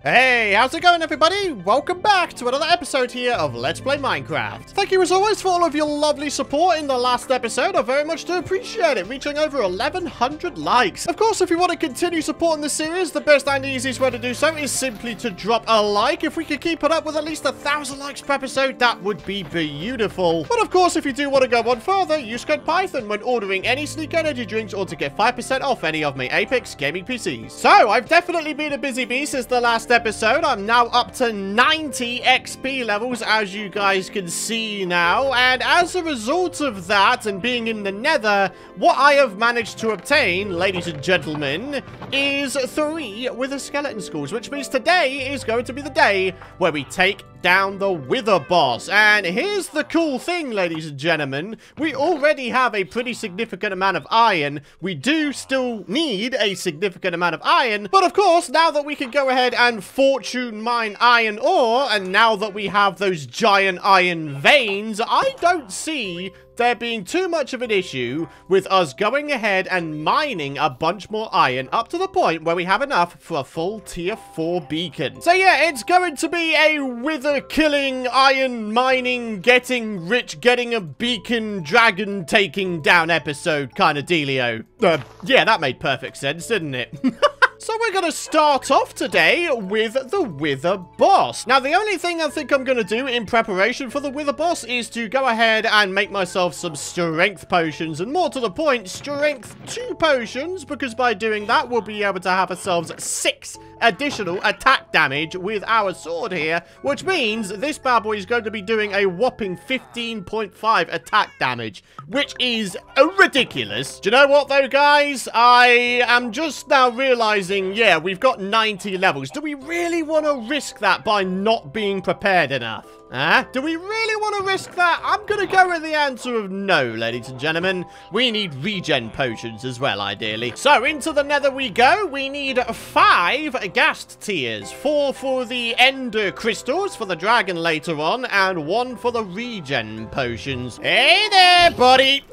Hey, how's it going everybody? Welcome back to another episode here of Let's Play Minecraft. Thank you as always for all of your lovely support in the last episode. I very much do appreciate it, reaching over 1100 likes. Of course, if you want to continue supporting the series, the best and easiest way to do so is simply to drop a like. If we could keep it up with at least a thousand likes per episode, that would be beautiful. But of course, if you do want to go one further, use code Python when ordering any Sneak Energy drinks or to get 5% off any of my Apex gaming PCs. So, I've definitely been a busy bee since the last episode. I'm now up to 90 XP levels, as you guys can see now. And as a result of that, and being in the nether, what I have managed to obtain, ladies and gentlemen, is three wither skeleton skulls, which means today is going to be the day where we take down the Wither Boss. And here's the cool thing, ladies and gentlemen. We already have a pretty significant amount of iron. We do still need a significant amount of iron. But of course, now that we can go ahead and fortune mine iron ore, and now that we have those giant iron veins, I don't see there being too much of an issue with us going ahead and mining a bunch more iron up to the point where we have enough for a full tier 4 beacon. So yeah, it's going to be a wither killing, iron mining, getting rich, getting a beacon, dragon taking down episode kind of dealio. Uh, yeah, that made perfect sense, didn't it? So we're going to start off today with the Wither Boss. Now, the only thing I think I'm going to do in preparation for the Wither Boss is to go ahead and make myself some Strength Potions. And more to the point, Strength 2 Potions, because by doing that, we'll be able to have ourselves 6 additional attack damage with our sword here, which means this bad boy is going to be doing a whopping 15.5 attack damage, which is ridiculous. Do you know what, though, guys? I am just now realizing, yeah, we've got 90 levels. Do we really want to risk that by not being prepared enough? Huh? Do we really want to risk that? I'm going to go with the answer of no, ladies and gentlemen. We need regen potions as well, ideally. So, into the nether we go. We need five ghast tears. Four for the ender crystals for the dragon later on, and one for the regen potions. Hey there, buddy!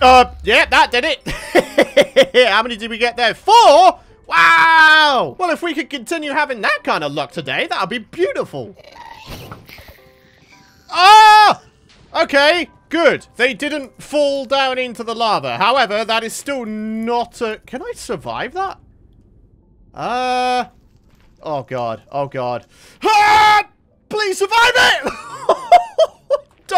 Uh, yeah, that did it. How many did we get there? Four? Wow! Well, if we could continue having that kind of luck today, that would be beautiful. Ah! Okay, good. They didn't fall down into the lava. However, that is still not a... Can I survive that? Uh... Oh, God. Oh, God. Ah! Please survive it!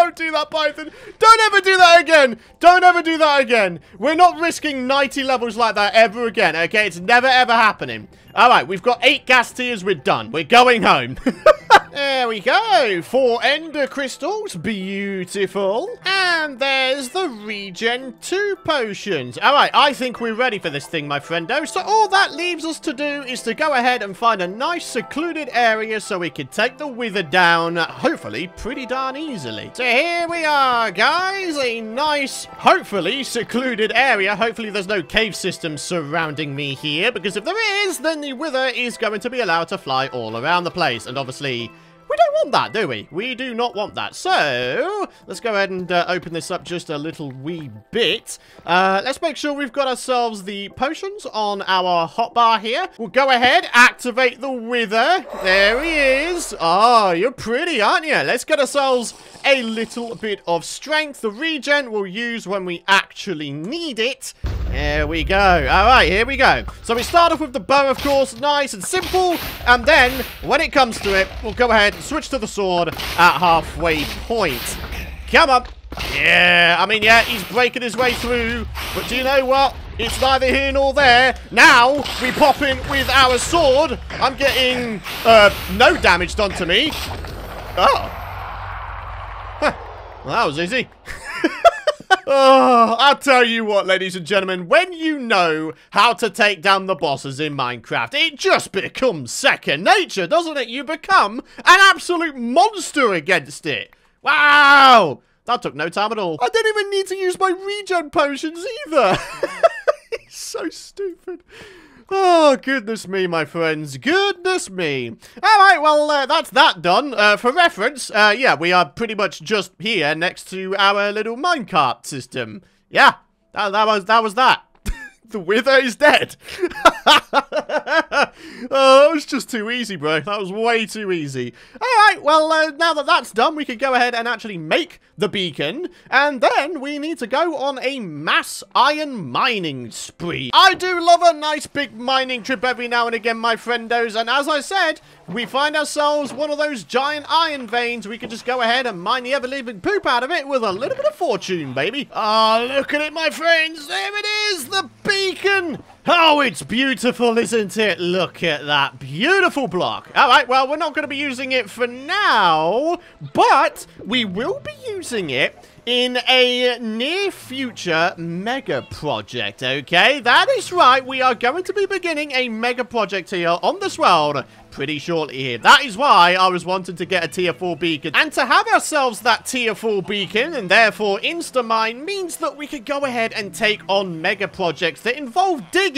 Don't do that, Python. Don't ever do that again. Don't ever do that again. We're not risking 90 levels like that ever again, okay? It's never, ever happening. All right, we've got eight ghast tears. We're done. We're going home. there we go. Four ender crystals. Beautiful. And there's the regen 2 potions. All right, I think we're ready for this thing, my friendo. So all that leaves us to do is to go ahead and find a nice secluded area so we can take the wither down, hopefully, pretty darn easily. So here we are, guys. A nice, hopefully, secluded area. Hopefully there's no cave system surrounding me here, because if there is, then the wither is going to be allowed to fly all around the place. And obviously, we don't want that, do we? We do not want that. So, let's go ahead and uh, open this up just a little wee bit. Uh, let's make sure we've got ourselves the potions on our hotbar here. We'll go ahead, activate the wither. There he is. Oh, you're pretty, aren't you? Let's get ourselves a little bit of strength. The regen we'll use when we actually need it. There we go. All right, here we go. So we start off with the bow, of course, nice and simple. And then, when it comes to it, we'll go ahead and switch to the sword at halfway point. Come on. Yeah, I mean, yeah, he's breaking his way through. But do you know what? It's neither here nor there. Now, we pop in with our sword. I'm getting uh, no damage done to me. Oh. Huh. Well, that was easy. Oh, I'll tell you what, ladies and gentlemen, when you know how to take down the bosses in Minecraft, it just becomes second nature, doesn't it? You become an absolute monster against it. Wow! That took no time at all. I didn't even need to use my regen potions either. It's so stupid. Oh, goodness me, my friends. Me. All right, well, uh, that's that done. Uh, for reference, uh, yeah, we are pretty much just here next to our little minecart system. Yeah, that, that was that. Was that. The Wither is dead. oh, that was just too easy, bro. That was way too easy. All right, well, uh, now that that's done, we can go ahead and actually make the beacon. And then we need to go on a mass iron mining spree. I do love a nice big mining trip every now and again, my friendos. And as I said, we find ourselves one of those giant iron veins. We can just go ahead and mine the ever-living poop out of it with a little bit of fortune, baby. Ah, oh, look at it, my friends. There it is, the beacon. Oh, it's beautiful, isn't it? Look at that beautiful block. All right, well, we're not going to be using it for now, but we will be using it in a near future mega project, okay? That is right, we are going to be beginning a mega project here on this world pretty shortly here. That is why I was wanting to get a tier 4 beacon. And to have ourselves that tier 4 beacon, and therefore insta-mine, means that we could go ahead and take on mega projects that involve digging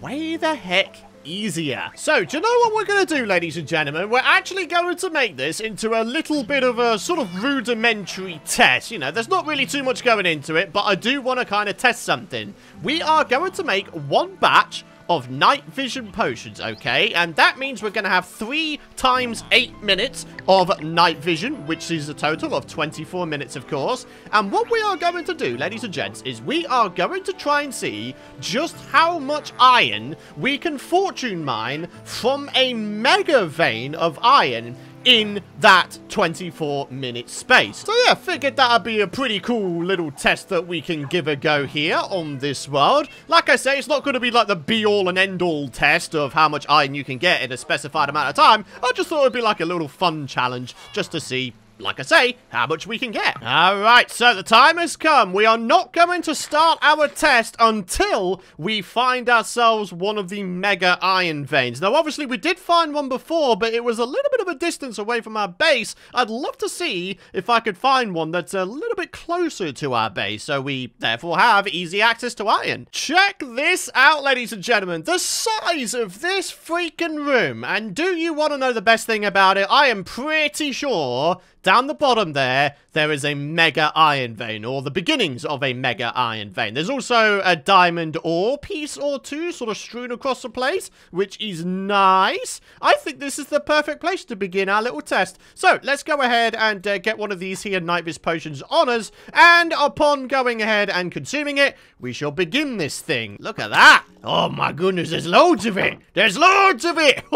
way the heck easier. So, do you know what we're going to do, ladies and gentlemen? We're actually going to make this into a little bit of a sort of rudimentary test. You know, there's not really too much going into it, but I do want to kind of test something. We are going to make one batch of night vision potions, okay? And that means we're going to have three times eight minutes of night vision, which is a total of 24 minutes, of course. And what we are going to do, ladies and gents, is we are going to try and see just how much iron we can fortune mine from a mega vein of iron in that 24 minute space. So yeah, figured that'd be a pretty cool little test that we can give a go here on this world. Like I say, it's not going to be like the be all and end all test of how much iron you can get in a specified amount of time. I just thought it'd be like a little fun challenge just to see like I say, how much we can get. Alright, so the time has come. We are not going to start our test until we find ourselves one of the mega iron veins. Now, obviously, we did find one before, but it was a little bit of a distance away from our base. I'd love to see if I could find one that's a little bit closer to our base, so we therefore have easy access to iron. Check this out, ladies and gentlemen. The size of this freaking room. And do you want to know the best thing about it? I am pretty sure down the bottom there, there is a mega iron vein, or the beginnings of a mega iron vein. There's also a diamond ore piece or two sort of strewn across the place, which is nice. I think this is the perfect place to begin our little test. So, let's go ahead and uh, get one of these here Night Vis Potions on us, and upon going ahead and consuming it, we shall begin this thing. Look at that! Oh my goodness, there's loads of it! There's loads of it!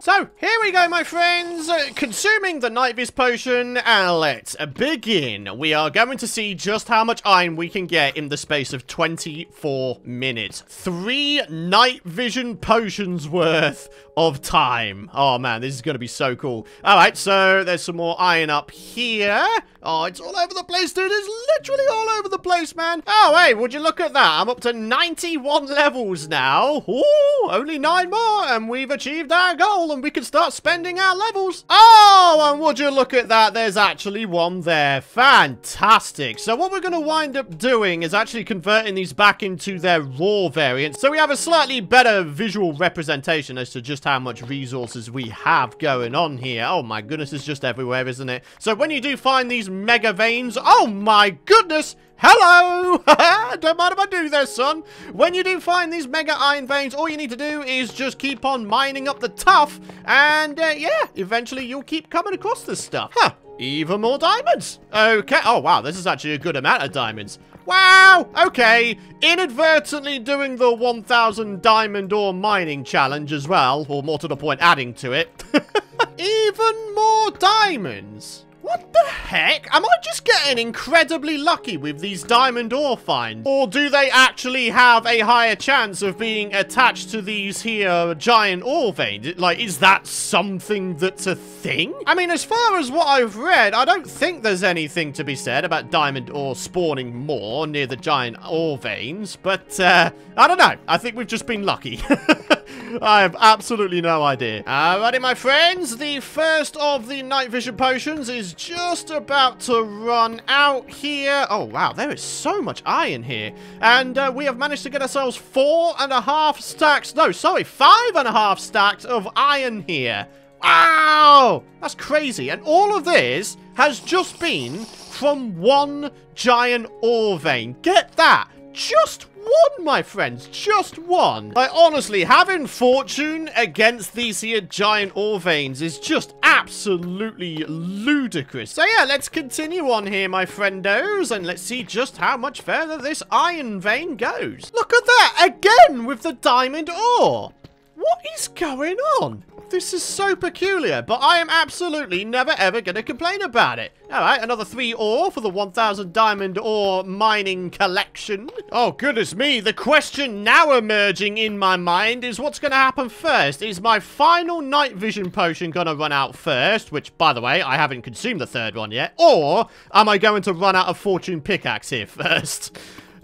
So, here we go, my friends. Consuming the Night Vis And let's begin. We are going to see just how much iron we can get in the space of 24 minutes. Three Night Vision Potions worth of time. Oh, man, this is going to be so cool. All right, so there's some more iron up here. Oh, it's all over the place, dude. It's literally all over the place, man. Oh, hey, would you look at that? I'm up to 91 levels now. Ooh, only nine more, and we've achieved our goal, and we can start spending our levels. Oh, and would you look at that? There's actually one there. Fantastic. So what we're going to wind up doing is actually converting these back into their raw variants. So we have a slightly better visual representation as to just how much resources we have going on here. Oh my goodness, it's just everywhere, isn't it? So when you do find these mega veins. Oh my goodness! Hello! Don't mind if I do this, son. When you do find these mega iron veins, all you need to do is just keep on mining up the tuff, And, uh, yeah, eventually you'll keep coming across this stuff. Huh. Even more diamonds. Okay. Oh, wow. This is actually a good amount of diamonds. Wow. Okay. Inadvertently doing the 1,000 diamond ore mining challenge as well. Or more to the point, adding to it. Even more diamonds. What the heck? Am I just getting incredibly lucky with these diamond ore finds? Or do they actually have a higher chance of being attached to these here giant ore veins? Like, is that something that's a thing? I mean, as far as what I've read, I don't think there's anything to be said about diamond ore spawning more near the giant ore veins. But, uh, I don't know. I think we've just been lucky. I have absolutely no idea. Alrighty, my friends. The first of the night vision potions is just about to run out here. Oh, wow. There is so much iron here. And uh, we have managed to get ourselves four and a half stacks. No, sorry, five and a half stacks of iron here. Wow! That's crazy. And all of this has just been from one giant ore vein. Get that! Just one, my friends. Just one. Like, honestly, having fortune against these here giant ore veins is just absolutely ludicrous. So yeah, let's continue on here, my friendos, and let's see just how much further this iron vein goes. Look at that, again with the diamond ore. What is going on? This is so peculiar, but I am absolutely never ever going to complain about it. Alright, another three ore for the 1000 diamond ore mining collection. Oh, goodness me, the question now emerging in my mind is what's going to happen first? Is my final night vision potion going to run out first? Which, by the way, I haven't consumed the third one yet. Or am I going to run out of fortune pickaxe here first?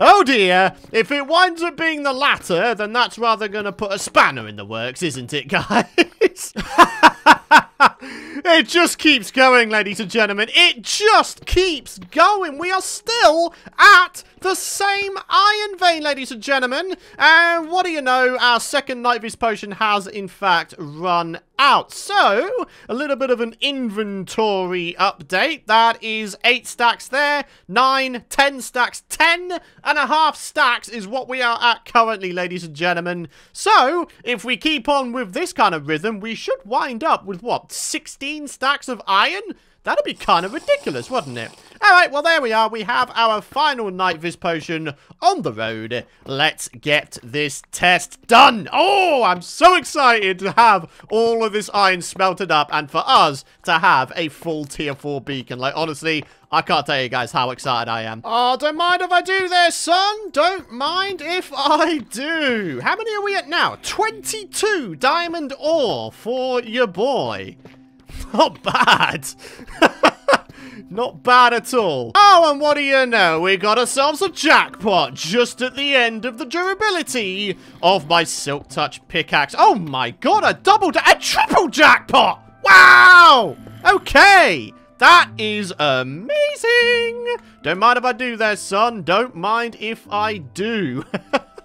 Oh dear, if it winds up being the latter, then that's rather going to put a spanner in the works, isn't it, guys? it just keeps going, ladies and gentlemen. It just keeps going. We are still at the same iron vein, ladies and gentlemen. And what do you know? Our second Night Viz potion has, in fact, run out. So, a little bit of an inventory update. That is 8 stacks there, nine, ten stacks, 10 and a half stacks is what we are at currently, ladies and gentlemen. So, if we keep on with this kind of rhythm, we should wind up with, what, 16 stacks of iron? That'd be kind of ridiculous, wouldn't it? Alright, well there we are. We have our final Night Viz potion on the road. Let's get this test done. Oh, I'm so excited to have all of this iron smelted up and for us to have a full tier 4 beacon. Like, honestly, I can't tell you guys how excited I am. Oh, don't mind if I do there, son. Don't mind if I do. How many are we at now? 22 diamond ore for your boy. Not bad. Not bad at all. Oh, and what do you know? We got ourselves a jackpot just at the end of the durability of my Silk Touch pickaxe. Oh my god, a double, a triple jackpot! Wow! Okay, that is amazing. Don't mind if I do there, son. Don't mind if I do.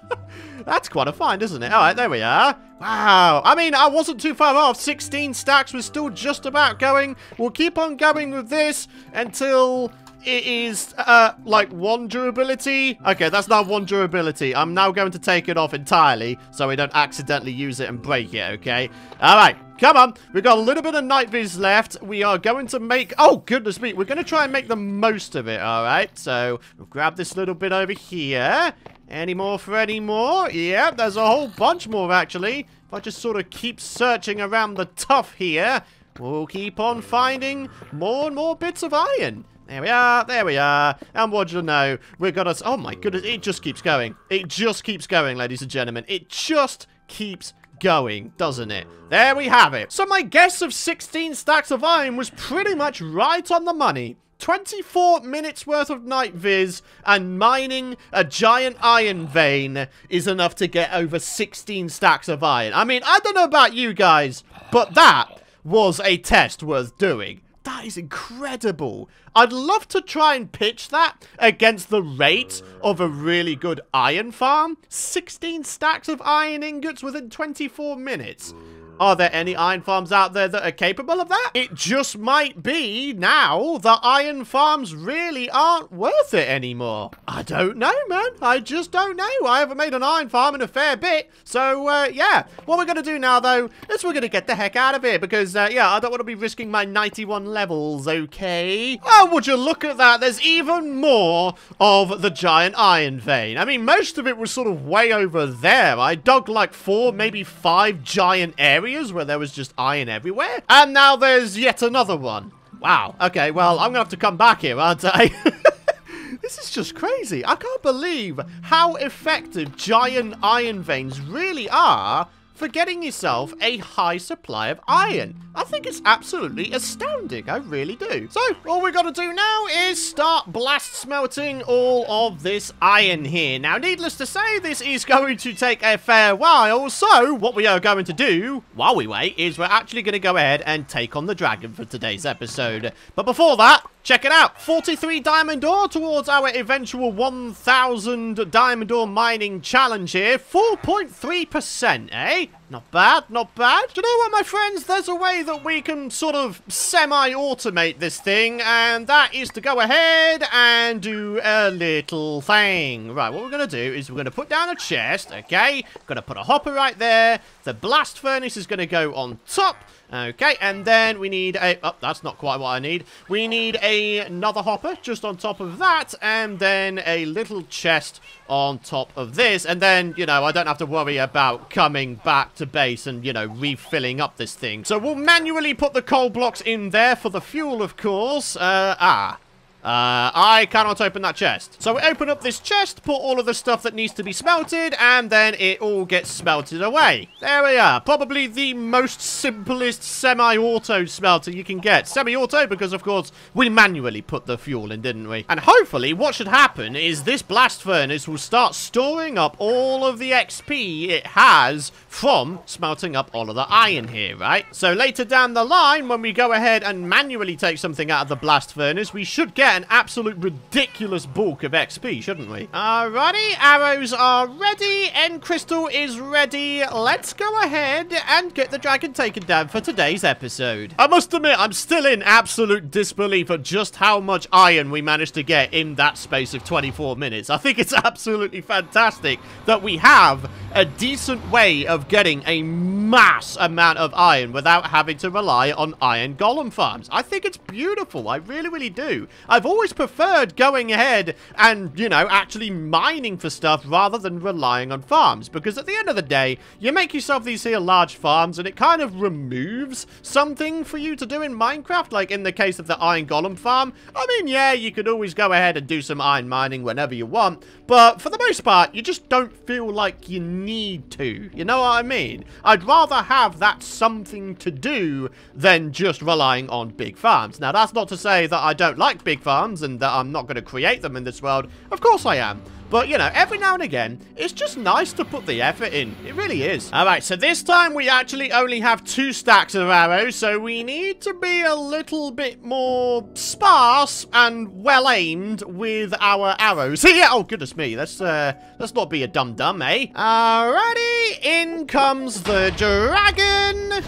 That's quite a find, isn't it? All right, there we are. Wow. I mean, I wasn't too far off. 16 stacks was still just about going. We'll keep on going with this until it is, uh, like one durability. Okay, that's now one durability. I'm now going to take it off entirely so we don't accidentally use it and break it, okay? All right. Come on, we've got a little bit of night viz left. We are going to make... Oh, goodness me. We're going to try and make the most of it, all right? So, we'll grab this little bit over here. Any more for any more? Yep, there's a whole bunch more, actually. If I just sort of keep searching around the tuff here, we'll keep on finding more and more bits of iron. There we are, there we are. And what do you know? We're gonna... Oh my goodness, it just keeps going. It just keeps going, ladies and gentlemen. It just keeps going, doesn't it? There we have it. So my guess of 16 stacks of iron was pretty much right on the money. 24 minutes worth of night viz and mining a giant iron vein is enough to get over 16 stacks of iron. I mean, I don't know about you guys, but that was a test worth doing. That is incredible. I'd love to try and pitch that against the rate of a really good iron farm. 16 stacks of iron ingots within 24 minutes. Are there any iron farms out there that are capable of that? It just might be now that iron farms really aren't worth it anymore. I don't know, man. I just don't know. I haven't made an iron farm in a fair bit. So, uh, yeah. What we're going to do now, though, is we're going to get the heck out of here because, uh, yeah, I don't want to be risking my 91 levels, okay? Oh, would you look at that? There's even more of the giant iron vein. I mean, most of it was sort of way over there. I dug like four, maybe five giant areas areas where there was just iron everywhere. And now there's yet another one. Wow. Okay, well, I'm going to have to come back here, aren't I? this is just crazy. I can't believe how effective giant iron veins really are for getting yourself a high supply of iron. I think it's absolutely astounding. I really do. So, all we got to do now is start blast smelting all of this iron here. Now, needless to say, this is going to take a fair while. So, what we are going to do while we wait is we're actually going to go ahead and take on the dragon for today's episode. But before that, Check it out, 43 diamond ore towards our eventual 1,000 diamond ore mining challenge here. 4.3%, eh? Not bad, not bad. You know what, my friends? There's a way that we can sort of semi-automate this thing, and that is to go ahead and do a little thing. Right, what we're going to do is we're going to put down a chest, okay? Going to put a hopper right there. The blast furnace is going to go on top. Okay, and then we need a... Oh, that's not quite what I need. We need a, another hopper just on top of that, and then a little chest on top of this. And then, you know, I don't have to worry about coming back to base and, you know, refilling up this thing. So we'll manually put the coal blocks in there for the fuel, of course. Uh, ah, uh, I cannot open that chest. So we open up this chest, put all of the stuff that needs to be smelted, and then it all gets smelted away. There we are. Probably the most simplest semi-auto smelter you can get. Semi-auto because, of course, we manually put the fuel in, didn't we? And hopefully what should happen is this blast furnace will start storing up all of the XP it has from smelting up all of the iron here, right? So later down the line, when we go ahead and manually take something out of the blast furnace, we should get an absolute ridiculous bulk of XP, shouldn't we? Alrighty, arrows are ready, end crystal is ready. Let's go ahead and get the dragon taken down for today's episode. I must admit, I'm still in absolute disbelief at just how much iron we managed to get in that space of 24 minutes. I think it's absolutely fantastic that we have a decent way of getting a mass amount of iron without having to rely on iron golem farms. I think it's beautiful. I really, really do. I've always preferred going ahead and, you know, actually mining for stuff rather than relying on farms. Because at the end of the day, you make yourself these here large farms and it kind of removes something for you to do in Minecraft. Like in the case of the Iron Golem farm. I mean, yeah, you could always go ahead and do some iron mining whenever you want. But for the most part, you just don't feel like you need to. You know what I mean? I'd rather have that something to do than just relying on big farms. Now, that's not to say that I don't like big farms farms and that I'm not going to create them in this world. Of course I am. But, you know, every now and again, it's just nice to put the effort in. It really is. Alright, so this time we actually only have two stacks of arrows, so we need to be a little bit more sparse and well-aimed with our arrows. yeah, oh, goodness me, let's, uh, let's not be a dum-dum, eh? Alrighty, in comes the dragon.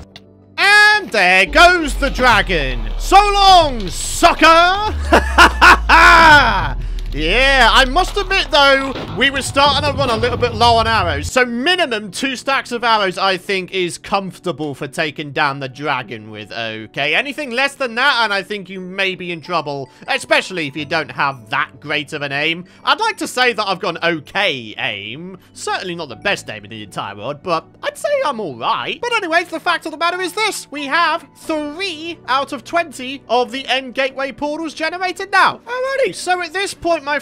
And there goes the dragon. So long, sucker! I must admit though, we were starting to run a little bit low on arrows. So minimum two stacks of arrows, I think, is comfortable for taking down the dragon with, okay? Anything less than that, and I think you may be in trouble, especially if you don't have that great of an aim. I'd like to say that I've got an okay aim. Certainly not the best aim in the entire world, but I'd say I'm alright. But anyways, the fact of the matter is this. We have three out of 20 of the end gateway portals generated now. Alrighty, so at this point, my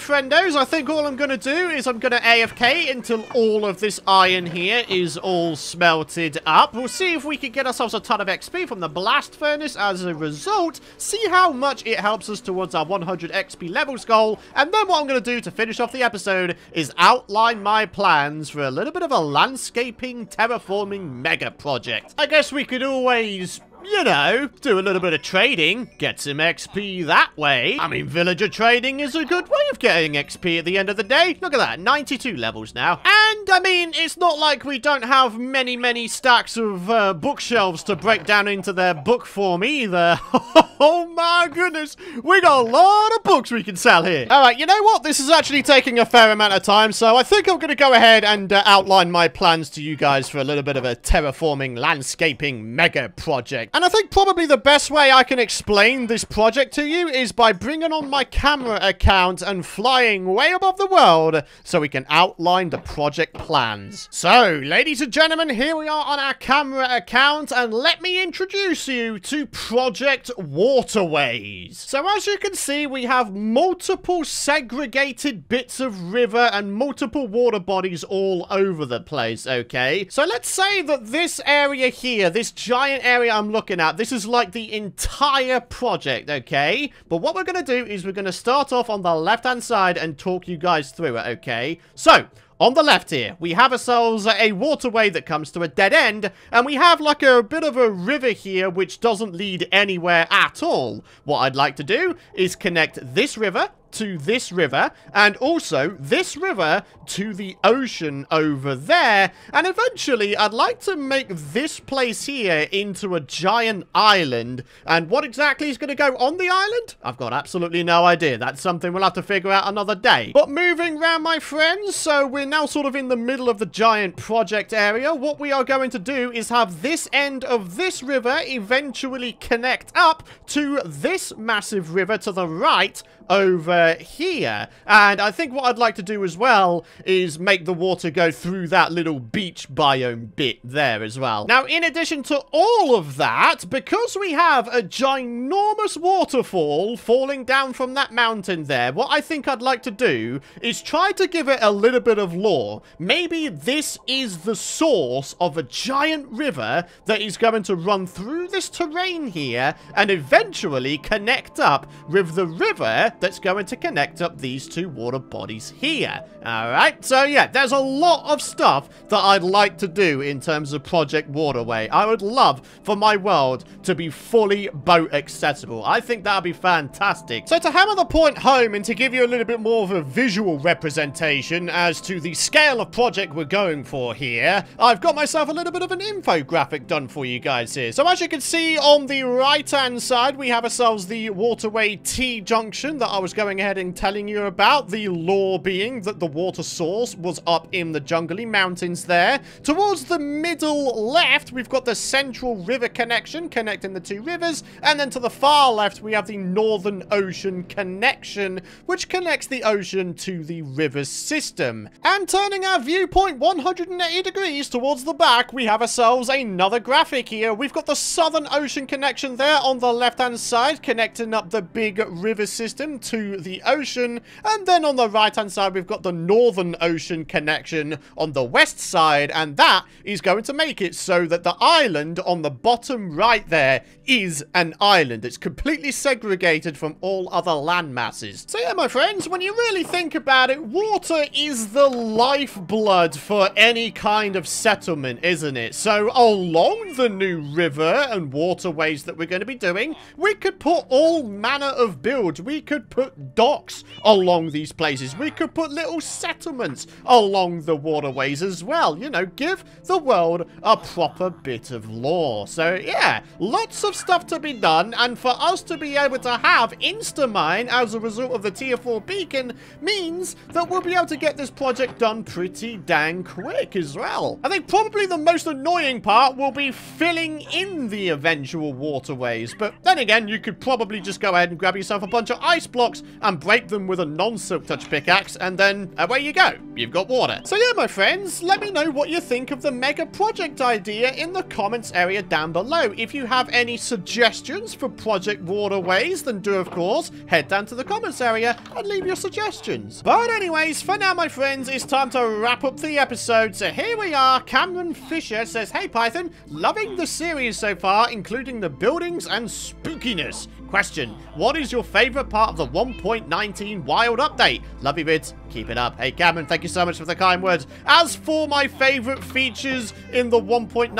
friendos, I think all I'm going to do is I'm going to AFK until all of this iron here is all smelted up. We'll see if we can get ourselves a ton of XP from the blast furnace as a result. See how much it helps us towards our 100 XP levels goal. And then what I'm going to do to finish off the episode is outline my plans for a little bit of a landscaping terraforming mega project. I guess we could always you know, do a little bit of trading, get some XP that way. I mean, villager trading is a good way of getting XP at the end of the day. Look at that, 92 levels now. And, I mean, it's not like we don't have many, many stacks of uh, bookshelves to break down into their book form either. oh my goodness, we got a lot of books we can sell here. All right, you know what? This is actually taking a fair amount of time, so I think I'm going to go ahead and uh, outline my plans to you guys for a little bit of a terraforming, landscaping mega project. And I think probably the best way I can explain this project to you is by bringing on my camera account and flying way above the world so we can outline the project plans. So, ladies and gentlemen, here we are on our camera account and let me introduce you to Project Waterways. So as you can see, we have multiple segregated bits of river and multiple water bodies all over the place, okay? So let's say that this area here, this giant area I'm looking at, this is like the entire project, okay? But what we're going to do is we're going to start off on the left-hand side and talk you guys through it, okay? So, on the left here, we have ourselves a waterway that comes to a dead end, and we have like a bit of a river here which doesn't lead anywhere at all. What I'd like to do is connect this river to this river, and also this river to the ocean over there. And eventually, I'd like to make this place here into a giant island. And what exactly is going to go on the island? I've got absolutely no idea. That's something we'll have to figure out another day. But moving around, my friends, so we're now sort of in the middle of the giant project area. What we are going to do is have this end of this river eventually connect up to this massive river to the right over here. And I think what I'd like to do as well is make the water go through that little beach biome bit there as well. Now, in addition to all of that, because we have a ginormous waterfall falling down from that mountain there, what I think I'd like to do is try to give it a little bit of lore. Maybe this is the source of a giant river that is going to run through this terrain here and eventually connect up with the river that's going to connect up these two water bodies here. Alright, so yeah, there's a lot of stuff that I'd like to do in terms of Project Waterway. I would love for my world to be fully boat accessible. I think that would be fantastic. So to hammer the point home and to give you a little bit more of a visual representation as to the scale of project we're going for here, I've got myself a little bit of an infographic done for you guys here. So as you can see on the right-hand side, we have ourselves the Waterway T-junction that I was going ahead and telling you about. The lore being that the water source was up in the jungly mountains there. Towards the middle left, we've got the central river connection connecting the two rivers. And then to the far left, we have the Northern Ocean connection, which connects the ocean to the river system. And turning our viewpoint 180 degrees towards the back, we have ourselves another graphic here. We've got the Southern Ocean connection there on the left-hand side, connecting up the big river system to the ocean. And then on the right-hand side, we've got the Northern Ocean connection on the west side. And that is going to make it so that the island on the bottom right there is an island. It's completely segregated from all other land masses. So yeah, my friends, when you really think about it, water is the lifeblood for any kind of settlement, isn't it? So along the new river and waterways that we're going to be doing, we could put all manner of builds. We could put docks along these places. We could put little settlements along the waterways as well. You know, give the world a proper bit of law. So yeah, lots of stuff to be done. And for us to be able to have Instamine as a result of the tier 4 beacon means that we'll be able to get this project done pretty dang quick as well. I think probably the most annoying part will be filling in the eventual waterways. But then again, you could probably just go ahead and grab yourself a bunch of ice blocks and break them with a non-silk touch pickaxe and then away you go. You've got water. So yeah, my friends, let me know what you think of the mega project idea in the comments area down below. If you have any suggestions for Project Waterways, then do, of course, head down to the comments area and leave your suggestions. But anyways, for now, my friends, it's time to wrap up the episode. So here we are. Cameron Fisher says, Hey, Python, loving the series so far, including the buildings and spookiness. Question, what is your favorite part of the 1.19 Wild Update? Love you, vids. Keep it up. Hey, Cameron, thank you so much for the kind words. As for my favorite features in the 1.19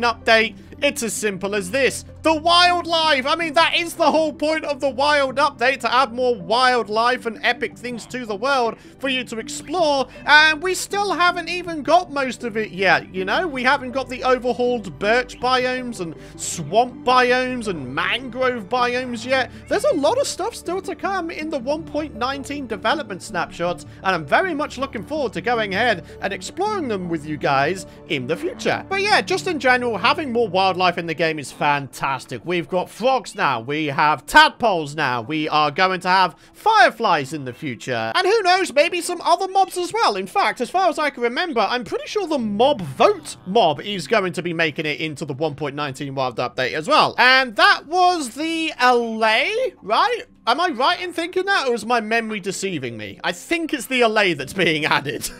update, it's as simple as this. The wildlife! I mean, that is the whole point of the wild update, to add more wildlife and epic things to the world for you to explore, and we still haven't even got most of it yet, you know? We haven't got the overhauled birch biomes and swamp biomes and mangrove biomes yet. There's a lot of stuff still to come in the 1.19 development snapshots, and I'm very much looking forward to going ahead and exploring them with you guys in the future. But yeah, just in general, having more wildlife in the game is fantastic. We've got frogs now. We have tadpoles now. We are going to have fireflies in the future. And who knows, maybe some other mobs as well. In fact, as far as I can remember, I'm pretty sure the mob vote mob is going to be making it into the 1.19 wild update as well. And that was the Allay, right? Am I right in thinking that, or is my memory deceiving me? I think it's the Allay that's being added.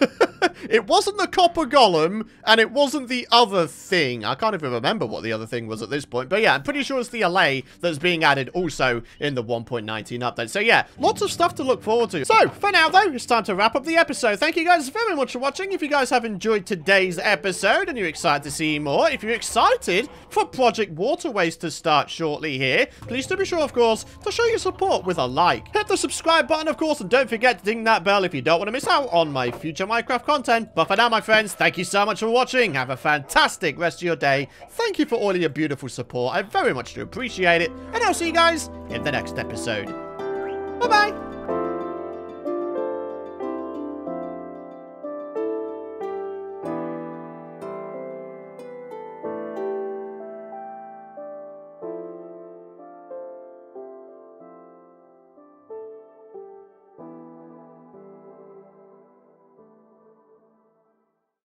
it wasn't the copper golem, and it wasn't the other thing. I can't even remember what the other thing was at this point. But yeah, I'm pretty sure it's the Allay that's being added also in the 1.19 update. So yeah, lots of stuff to look forward to. So, for now though, it's time to wrap up the episode. Thank you guys very much for watching. If you guys have enjoyed today's episode and you're excited to see more, if you're excited for Project Waterways to start shortly here, please do be sure, of course, to show your support with a like. Hit the subscribe button, of course, and don't forget to ding that bell if you don't want to miss out on my future Minecraft content. But for now, my friends, thank you so much for watching. Have a fantastic rest of your day. Thank you for all of your beautiful support. I very much do appreciate it. And I'll see you guys in the next episode. Bye-bye.